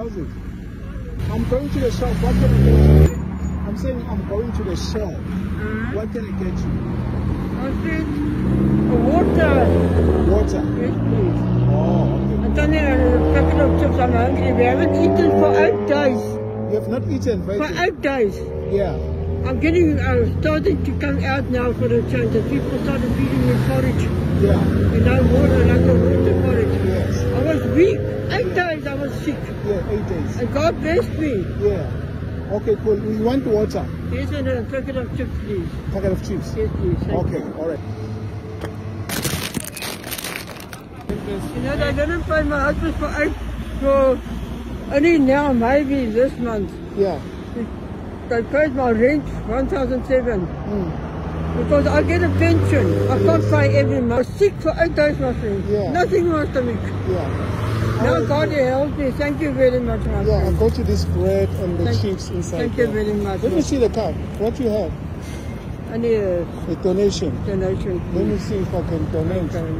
How's it? I'm going to the shop. What can I get you? I'm saying I'm going to the shop. Uh, What can I get you? I said, water. Water. Yes, please. Oh, okay. Then a packet of chips. I'm hungry. We haven't eaten for eight days. You have not eaten, For right? eight days. Yeah. I'm getting, uh, starting to come out now for a change. The people started feeding me porridge. Yeah. And now water, like a water porridge. Yes. I was weak. Eight days I was sick. Yeah, eight days. And God blessed me. Yeah. Okay, cool. We want water. Yes, and a packet of chips, please. Packet of chips. Yes, please. Okay, all right. You know, they didn't pay my husband for eight, for only now, maybe this month. Yeah. They paid my rent, 1,007. Mm. Because I get a pension. I can't pay every month. I was sick for eight days, my friend. Yeah. Nothing in my stomach. Yeah. Now God help me. Thank you very much, my Yeah, I friend. got you this bread and the Thank- chips inside. Thank you there. very much. Let me see the card. What you have? I need a A donation. donation. Let me see if I can donate. Okay.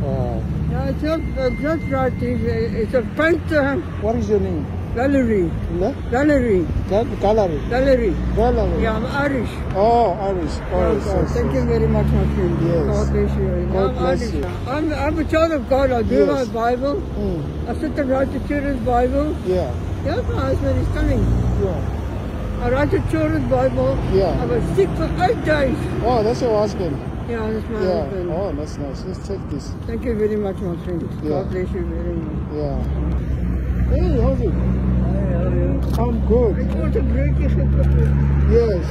Wow. No, it's not, it's not right. It's, it's a painter, What is your name? Valerie. Le? Valerie. Gal- Gallery. Valerie. Gallery. Yeah, I'm Irish. Oh, Irish. Oh, Oh, yes, yes, thank yes. you very much, my friend. Yes. God bless you. God I'm bless Irish. you. I'm, I'm a child of God. I do Yes. my Bible. Mm. I sit and write the children's Bible. Yeah. Yeah, my husband is coming. Yeah. I write the children's Bible. Yeah. I was sick for eight days. Oh, that's your husband. Yeah, that's my Yeah. husband. Oh, that's nice. Let's take this. Thank you very much, my friend. Yeah. God bless you very much. Yeah. Hey, how's it? I'm good. I good. want a break if it Yes.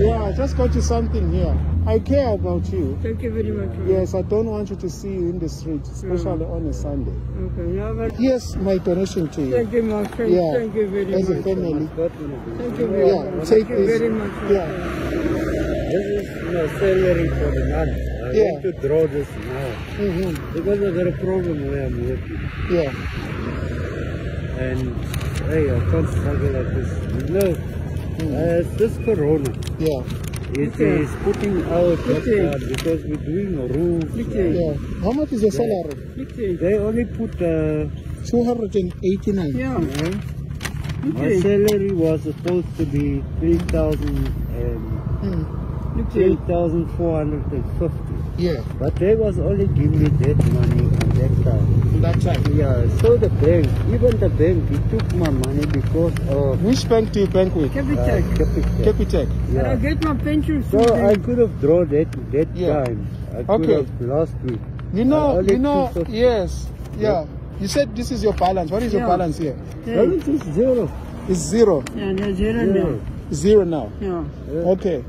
Yeah, I just got you something here. I care about you. Thank you very much. Yes, I don't want you to see you in the street, especially on a Sunday. friend. Okay, yeah, but Here's my donation to you. thank you, my friend. Yeah. Thank you very As a much. family. Thank you very Yeah, much. take Thank you this. very much. Yeah. This is my salary for the month. I Yeah. want to draw this now Mm-hmm. because I got a problem where I'm working. Yeah. And hey, I can't struggle like this. You know, uh, it's this corona. Yeah. It Okay. is putting our Okay. because we're doing a roof. Okay. Yeah. How much is your salary? Okay. They only put uh, 289. Yeah. uh, my salary was supposed to be three thousand and Mm. Three Okay. thousand four hundred and fifty. Yeah. But they was only giving me that money on that time. That time. Yeah, so the bank, even the bank, he took my money because of Which bank do you bank with? uh, Capital. Capitec. Capitec. And I Yeah. get my pension So soon. I could have drawn that that Yeah. time. I could Okay. have last week. You know, Uh, you know, yes. Yeah. You said this is your balance. What is your balance here? Yeah. Balance is zero. It's zero. Yeah, no, zero Zero. now. Zero now. Yeah. Yeah. Okay.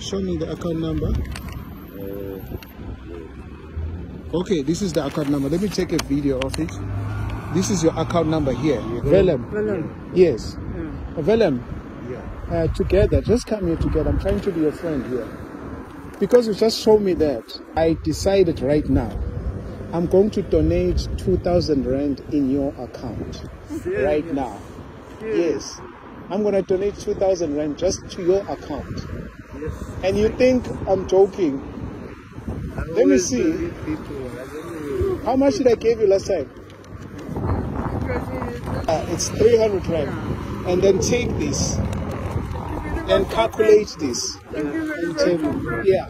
Show me the account number. Okay, this is the account number. Let me take a video of it. This is your account number here. Willem. Well, Yes. yeah. Willem. Yeah. Uh, together, just come here together. I'm trying to be your friend here. Because you just showed me that, I decided right now, I'm going to donate 2,000 Rand in your account. Right now. Yes. I'm going to donate 2,000 Rand just to your account. Yes. And you think I'm joking? I Let me see. believe People. I don't know. How much did I give you last time? Uh, it's 300 Rand. And then take this and calculate this. And tell me. Yeah.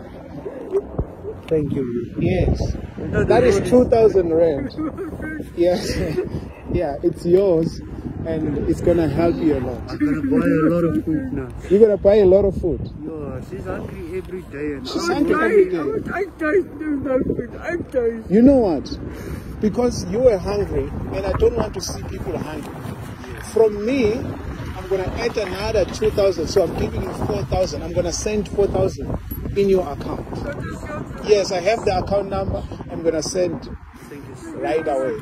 Thank you. Yes. That is 2,000 Rand. Yes. yeah, it's yours and it's gonna help you a lot. I'm gonna buy a lot of food now. You're gonna buy a lot of food. Yeah, she's hungry every day and She's I- hungry I every day. doing no food. Eight days. You know what? Because you were hungry and I don't want to see people hungry. From me, I'm gonna add another 2,000. So I'm giving you 4,000. I'm gonna send 4,000 in your account. Yes, I have the account number. I'm gonna send Thank you so right away.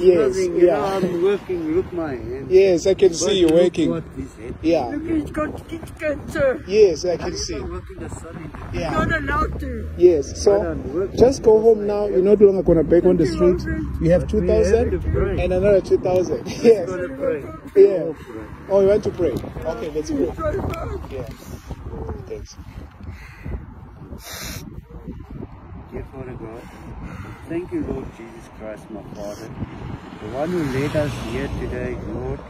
Yes, nothing, you yeah. know, I'm working, look my hand. Yes, I can But see you working. What is it? Yeah. Look, he's got kid cancer. Yes, I can I see. work in the sun in the Yeah. Not allowed to. Yes. So just go home now. You're not longer gonna beg on the street. You have two thousand and another two thousand. Yes. pray. Yeah. Oh. You want to pray? Okay, let's pray. Yeah. Thanks. Dear Father God, thank you, Lord Jesus Christ, my Father, the one who led us here today, Lord,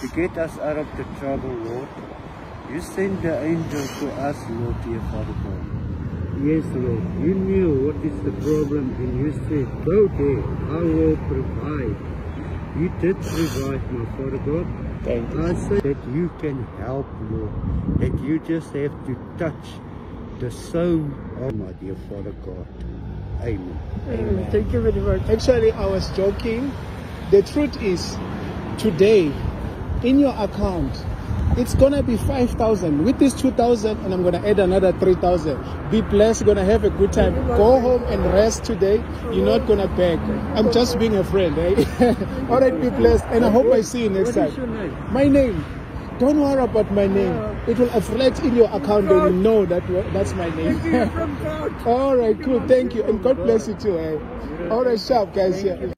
to get us out of the trouble, Lord. You sent the angel to us, Lord, dear Father God. Yes, Lord, you knew what is the problem and you said, go there, I will provide. You did provide, my Father God. Thank you. I say that you can help, Lord. That you just have to touch the soul of my dear Father God. Amen. Amen. Thank you very much. Actually, I was joking. The truth is, today, in your account, it's gonna be 5,000. With this 2,000, and I'm gonna add another 3,000. Be blessed, gonna have a good time. Go home and rest today. You're not gonna beg. I'm just being a friend, eh? All right, be blessed, and I hope I see you next What is time. your name? My name. Don't worry about my name. It will reflect in your account and you know that that's my name. Thank you from God. All right, cool. Thank you. And God bless you too. Eh? All right, sharp guys. Yeah.